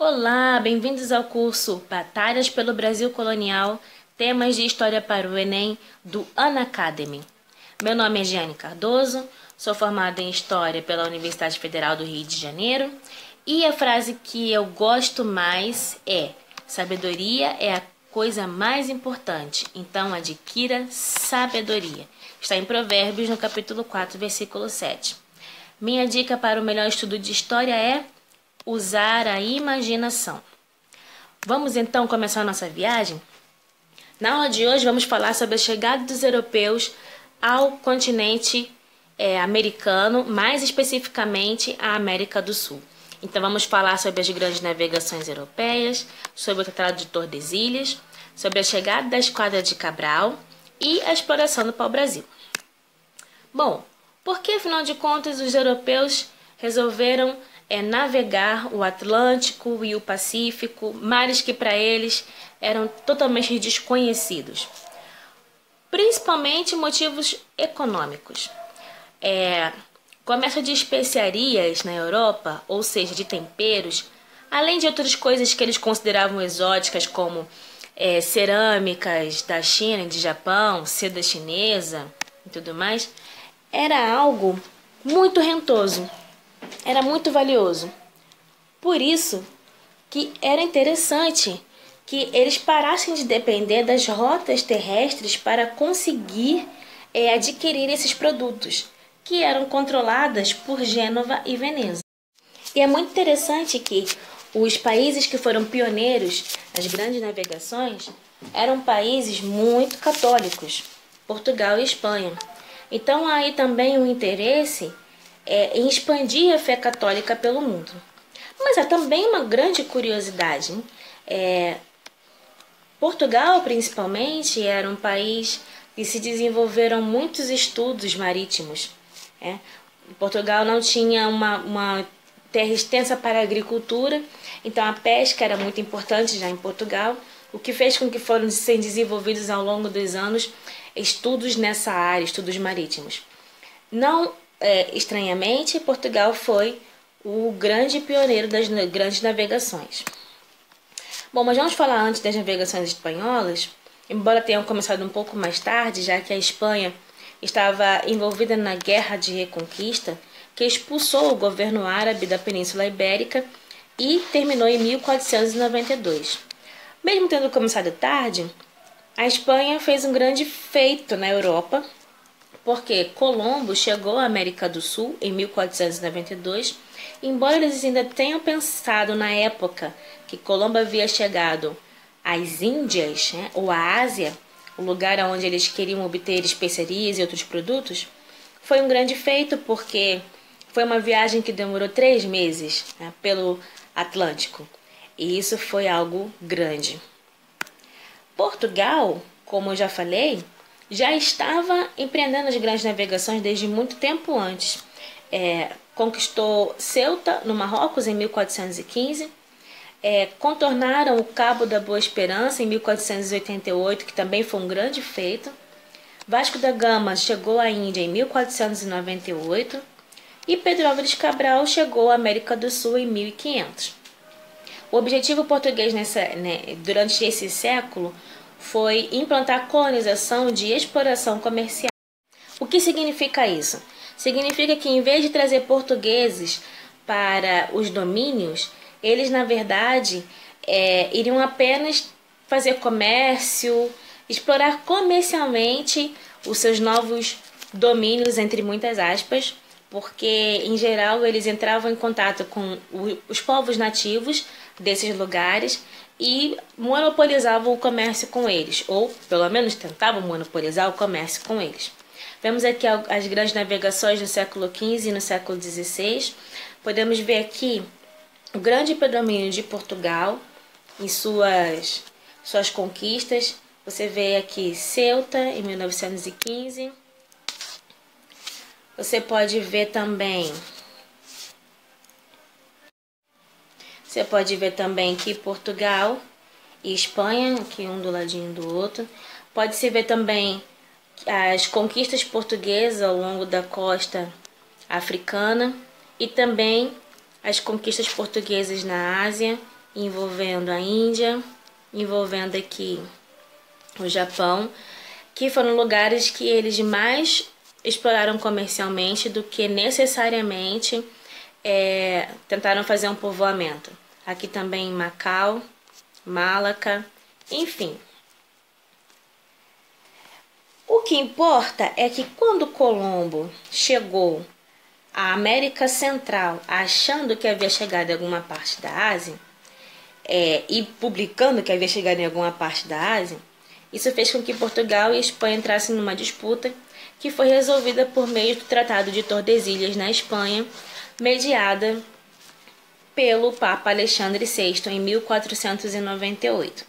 Olá, bem-vindos ao curso Batalhas pelo Brasil Colonial, temas de História para o Enem, do Ana Academy. Meu nome é Giane Cardoso, sou formada em História pela Universidade Federal do Rio de Janeiro e a frase que eu gosto mais é: Sabedoria é a coisa mais importante, então adquira sabedoria. Está em Provérbios, no capítulo 4, versículo 7. Minha dica para o melhor estudo de história é usar a imaginação. Vamos então começar nossa viagem? Na aula de hoje vamos falar sobre a chegada dos europeus ao continente é, americano, mais especificamente à América do Sul. Então vamos falar sobre as grandes navegações europeias, sobre o Tratado de Tordesilhas, sobre a chegada da Esquadra de Cabral e a exploração do pau-brasil. Bom, por que afinal de contas os europeus resolveram é navegar o Atlântico e o Pacífico, mares que para eles eram totalmente desconhecidos. Principalmente motivos econômicos. É, comércio de especiarias na Europa, ou seja, de temperos, além de outras coisas que eles consideravam exóticas, como é, cerâmicas da China e de Japão, seda chinesa e tudo mais, era algo muito rentoso era muito valioso. Por isso que era interessante que eles parassem de depender das rotas terrestres para conseguir é, adquirir esses produtos, que eram controladas por Gênova e Veneza. E é muito interessante que os países que foram pioneiros nas grandes navegações eram países muito católicos, Portugal e Espanha. Então há aí também o interesse é, em expandir a fé católica pelo mundo. Mas há também uma grande curiosidade. É, Portugal, principalmente, era um país que se desenvolveram muitos estudos marítimos. É. Portugal não tinha uma, uma terra extensa para a agricultura, então a pesca era muito importante já em Portugal, o que fez com que foram sendo desenvolvidos ao longo dos anos estudos nessa área, estudos marítimos. Não é, estranhamente, Portugal foi o grande pioneiro das grandes navegações. Bom, mas vamos falar antes das navegações espanholas, embora tenham começado um pouco mais tarde, já que a Espanha estava envolvida na Guerra de Reconquista, que expulsou o governo árabe da Península Ibérica e terminou em 1492. Mesmo tendo começado tarde, a Espanha fez um grande feito na Europa porque Colombo chegou à América do Sul em 1492, embora eles ainda tenham pensado na época que Colombo havia chegado às Índias né, ou à Ásia, o lugar onde eles queriam obter especiarias e outros produtos, foi um grande feito porque foi uma viagem que demorou três meses né, pelo Atlântico e isso foi algo grande. Portugal, como eu já falei, já estava empreendendo as grandes navegações desde muito tempo antes. É, conquistou Ceuta, no Marrocos, em 1415. É, contornaram o Cabo da Boa Esperança em 1488, que também foi um grande feito. Vasco da Gama chegou à Índia em 1498 e Pedro Álvares Cabral chegou à América do Sul em 1500. O objetivo português nessa, né, durante esse século foi implantar colonização de exploração comercial. O que significa isso? Significa que em vez de trazer portugueses para os domínios, eles na verdade é, iriam apenas fazer comércio, explorar comercialmente os seus novos domínios, entre muitas aspas, porque em geral eles entravam em contato com os povos nativos desses lugares e monopolizavam o comércio com eles, ou pelo menos tentavam monopolizar o comércio com eles. Vemos aqui as grandes navegações no século XV e no século XVI. Podemos ver aqui o grande predomínio de Portugal em suas, suas conquistas. Você vê aqui Ceuta em 1915. Você pode ver também Você pode ver também que Portugal e Espanha, aqui um do ladinho do outro. Pode-se ver também as conquistas portuguesas ao longo da costa africana e também as conquistas portuguesas na Ásia envolvendo a Índia, envolvendo aqui o Japão, que foram lugares que eles mais exploraram comercialmente do que necessariamente é, tentaram fazer um povoamento. Aqui também em Macau, Malaca, enfim. O que importa é que quando Colombo chegou à América Central achando que havia chegado em alguma parte da Ásia, é, e publicando que havia chegado em alguma parte da Ásia, isso fez com que Portugal e Espanha entrassem numa disputa que foi resolvida por meio do Tratado de Tordesilhas na Espanha, mediada pelo Papa Alexandre VI em 1498.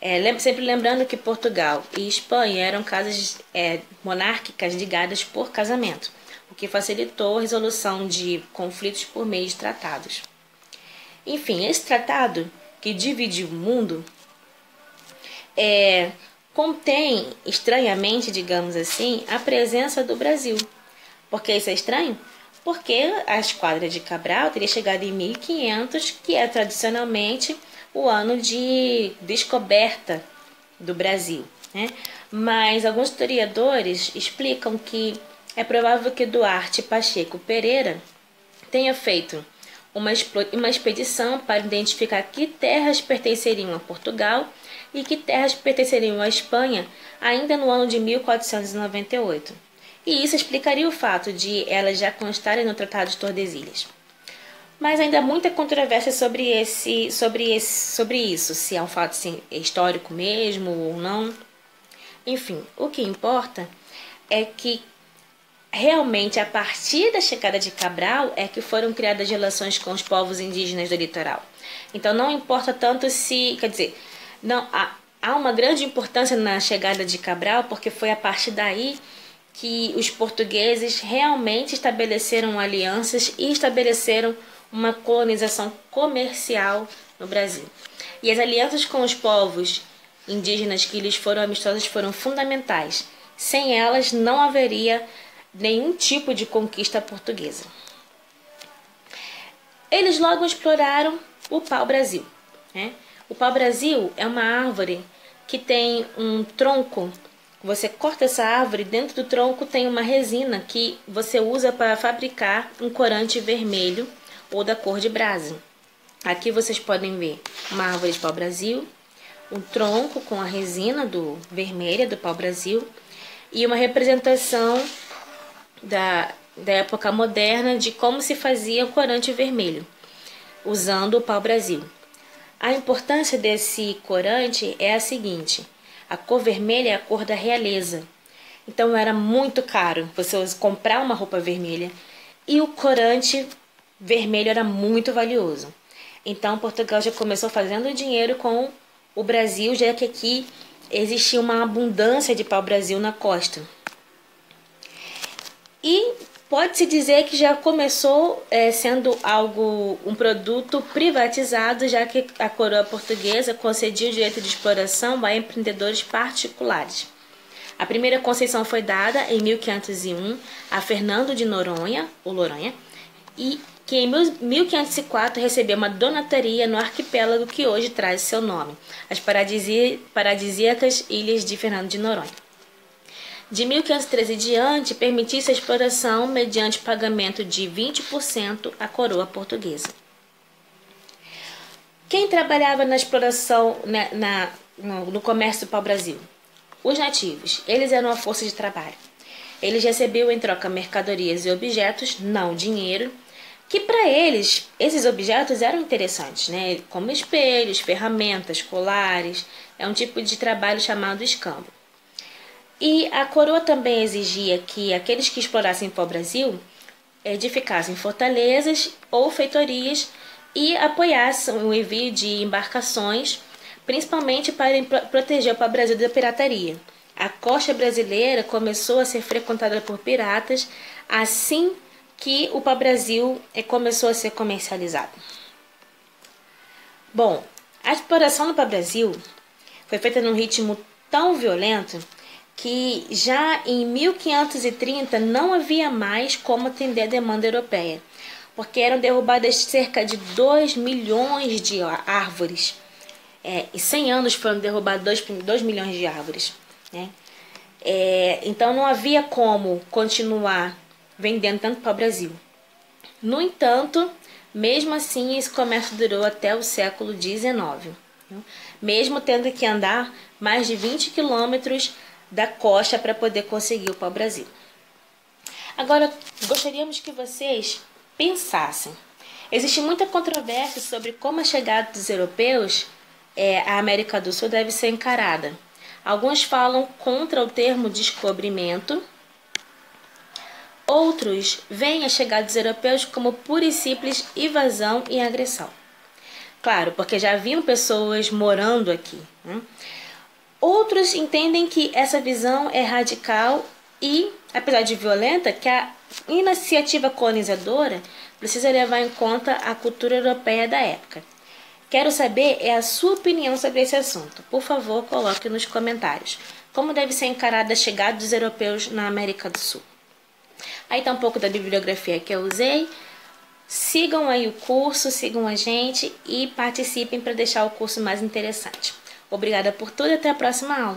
É, sempre lembrando que Portugal e Espanha eram casas é, monárquicas ligadas por casamento, o que facilitou a resolução de conflitos por meio de tratados. Enfim, esse tratado que dividiu o mundo é, contém, estranhamente, digamos assim, a presença do Brasil. Por que isso é estranho? Porque a esquadra de Cabral teria chegado em 1500, que é tradicionalmente o ano de descoberta do Brasil. Né? Mas alguns historiadores explicam que é provável que Duarte Pacheco Pereira tenha feito uma, uma expedição para identificar que terras pertenceriam a Portugal e que terras pertenceriam à Espanha ainda no ano de 1498. E isso explicaria o fato de elas já constarem no Tratado de Tordesilhas. Mas ainda há muita controvérsia sobre, esse, sobre, esse, sobre isso, se é um fato assim, histórico mesmo ou não. Enfim, o que importa é que realmente a partir da chegada de Cabral é que foram criadas relações com os povos indígenas do litoral. Então não importa tanto se, quer dizer, não há, há uma grande importância na chegada de Cabral porque foi a partir daí que os portugueses realmente estabeleceram alianças e estabeleceram uma colonização comercial no Brasil. E as alianças com os povos indígenas que lhes foram amistosas foram fundamentais. Sem elas não haveria nenhum tipo de conquista portuguesa. Eles logo exploraram o pau-brasil. Né? O pau-brasil é uma árvore que tem um tronco. Você corta essa árvore, dentro do tronco tem uma resina que você usa para fabricar um corante vermelho ou da cor de brasa. Aqui vocês podem ver uma árvore de pau-brasil, um tronco com a resina do vermelha do pau-brasil e uma representação da, da época moderna de como se fazia o corante vermelho, usando o pau-brasil. A importância desse corante é a seguinte: a cor vermelha é a cor da realeza. Então era muito caro você comprar uma roupa vermelha e o corante vermelho era muito valioso. Então Portugal já começou fazendo dinheiro com o Brasil, já que aqui existia uma abundância de pau-brasil na costa. E pode-se dizer que já começou é, sendo algo, um produto privatizado, já que a coroa portuguesa concedia o direito de exploração a empreendedores particulares. A primeira concessão foi dada em 1501 a Fernando de Noronha, ou Loronha, e que em 1504 recebeu uma donataria no arquipélago que hoje traz seu nome, as paradisíacas Ilhas de Fernando de Noronha. De 1513 em diante, permitia-se a exploração mediante pagamento de 20% à coroa portuguesa. Quem trabalhava na exploração né, na, no, no comércio para o Brasil? Os nativos. Eles eram a força de trabalho. Eles recebiam em troca mercadorias e objetos, não dinheiro, que para eles esses objetos eram interessantes, né? como espelhos, ferramentas, colares. É um tipo de trabalho chamado escambo. E a coroa também exigia que aqueles que explorassem pau-brasil edificassem fortalezas ou feitorias e apoiassem o envio de embarcações, principalmente para proteger o pau-brasil da pirataria. A costa brasileira começou a ser frequentada por piratas assim que o pau-brasil eh, começou a ser comercializado. Bom, a exploração do pau-brasil foi feita num ritmo tão violento que já em 1530 não havia mais como atender a demanda europeia, porque eram derrubadas cerca de 2 milhões de árvores. É, e 100 anos foram derrubados 2, 2 milhões de árvores. Né? É, então não havia como continuar vendendo tanto para o Brasil. No entanto, mesmo assim, esse comércio durou até o século XIX, mesmo tendo que andar mais de 20 quilômetros da costa para poder conseguir o pau-brasil. Agora, gostaríamos que vocês pensassem. Existe muita controvérsia sobre como a chegada dos europeus é, à América do Sul deve ser encarada. Alguns falam contra o termo descobrimento, outros veem a chegada dos europeus como pura e simples invasão e agressão. Claro, porque já haviam pessoas morando aqui. Né? Outros entendem que essa visão é radical e, apesar de violenta, que a iniciativa colonizadora precisa levar em conta a cultura europeia da época. Quero saber é a sua opinião sobre esse assunto. Por favor, coloque nos comentários. Como deve ser encarada a chegada dos europeus na América do Sul? Aí tá um pouco da bibliografia que eu usei. Sigam aí o curso, sigam a gente e participem para deixar o curso mais interessante. Obrigada por tudo e até a próxima aula.